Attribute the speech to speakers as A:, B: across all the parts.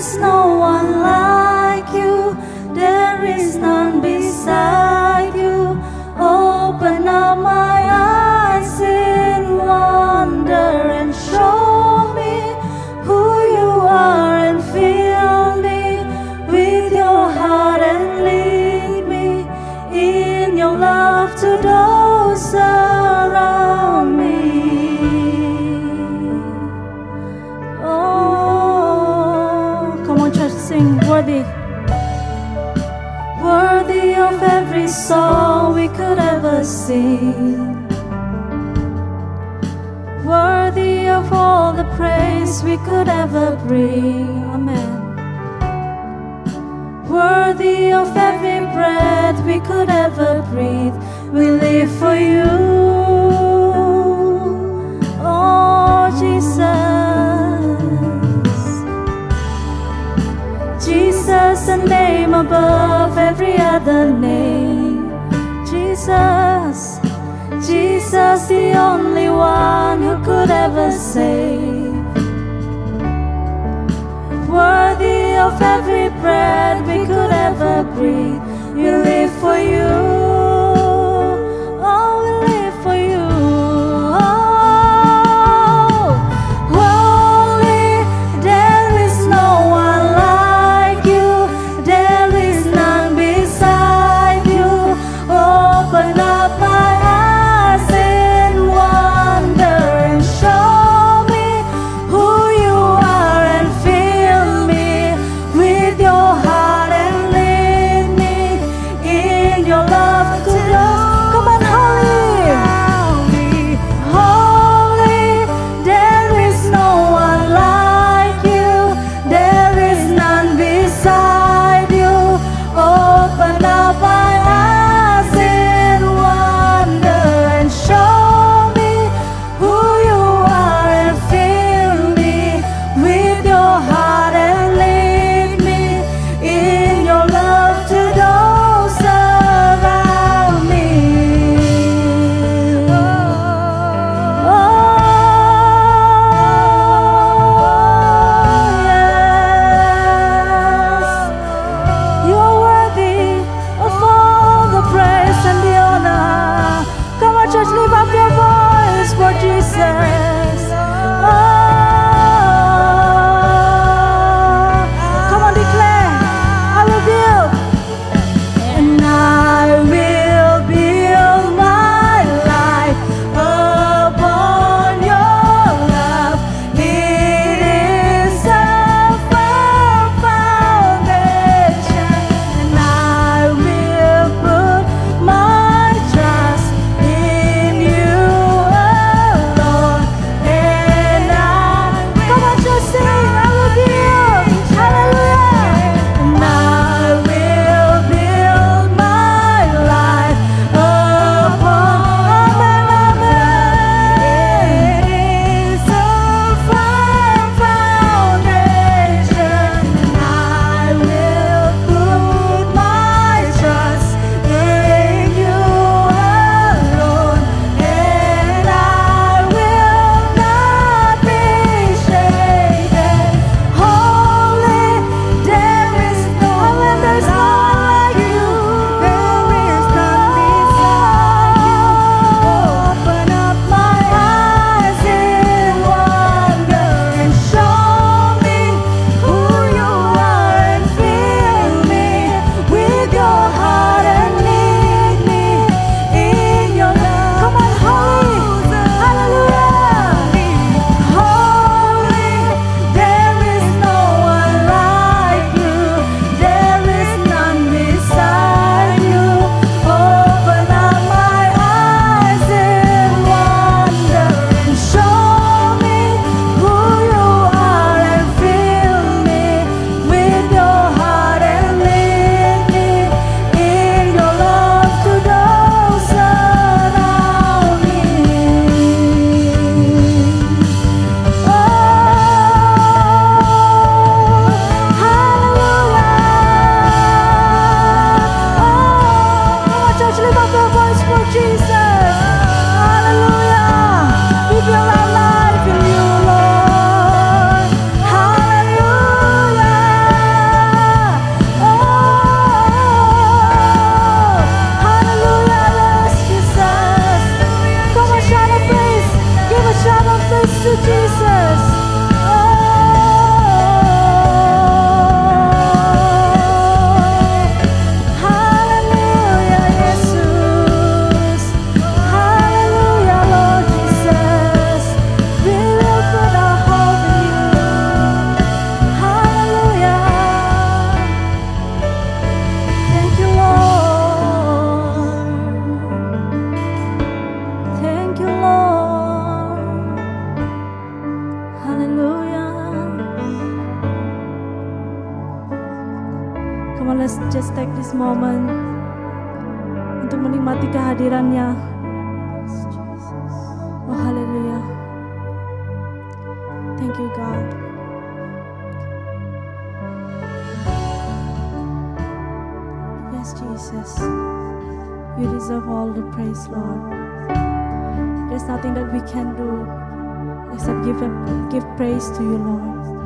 A: is no one like you. There is none beside you. Open up my eyes in wonder and show me who you are and fill me with your heart and lead me in your love to those song we could ever sing. Worthy of all the praise we could ever bring. Amen. Worthy of every breath we could ever breathe. We live for you. Oh, Jesus. Jesus, the name above every other name. Jesus, Jesus, the only one who could ever save. Worthy of every breath we could ever breathe. We live for you. me bate a voz, por dizer just take this moment untuk menikmati kehadirannya. Oh haleluya. Thank you God. Yes Jesus. You deserve all the praise Lord. There's nothing that we can do except give, give praise to you Lord.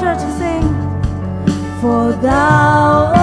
B: church sing, for thou